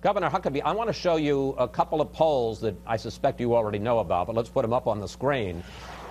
Governor Huckabee, I want to show you a couple of polls that I suspect you already know about, but let's put them up on the screen.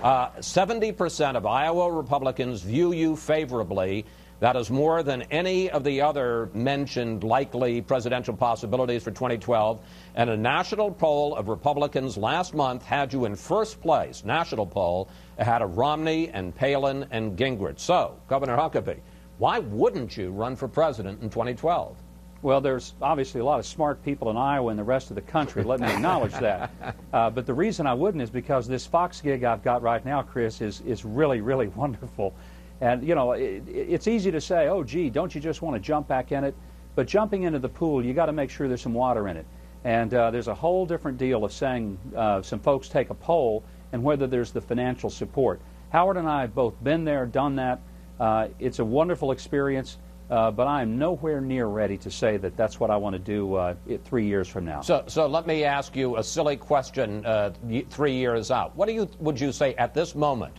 Uh, 70% of Iowa Republicans view you favorably. That is more than any of the other mentioned likely presidential possibilities for 2012. And a national poll of Republicans last month had you in first place, national poll, had of Romney and Palin and Gingrich. So, Governor Huckabee, why wouldn't you run for president in 2012? Well, there's obviously a lot of smart people in Iowa and the rest of the country. Let me acknowledge that. Uh, but the reason I wouldn't is because this Fox gig I've got right now, Chris, is, is really, really wonderful. And, you know, it, it's easy to say, oh, gee, don't you just want to jump back in it? But jumping into the pool, you got to make sure there's some water in it. And uh, there's a whole different deal of saying uh, some folks take a poll and whether there's the financial support. Howard and I have both been there, done that. Uh, it's a wonderful experience. Uh, but I am nowhere near ready to say that that's what I want to do uh, three years from now. So, so let me ask you a silly question uh, three years out. What do you, would you say at this moment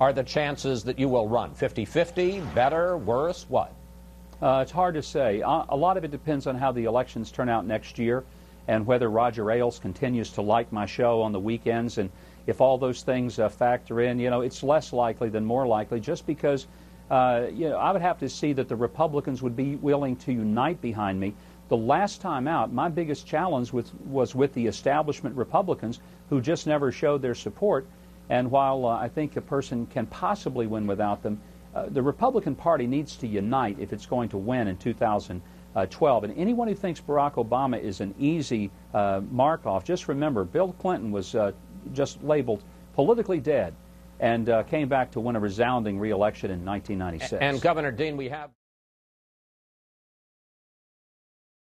are the chances that you will run? 50 50, better, worse, what? Uh, it's hard to say. Uh, a lot of it depends on how the elections turn out next year and whether Roger Ailes continues to like my show on the weekends. And if all those things uh, factor in, you know, it's less likely than more likely just because uh, you know, I would have to see that the Republicans would be willing to unite behind me. The last time out, my biggest challenge with, was with the establishment Republicans who just never showed their support. And while uh, I think a person can possibly win without them, uh, the Republican Party needs to unite if it's going to win in 2012. And anyone who thinks Barack Obama is an easy uh, mark off, just remember Bill Clinton was uh, just labeled politically dead and uh, came back to win a resounding reelection in 1996. And Governor Dean, we have.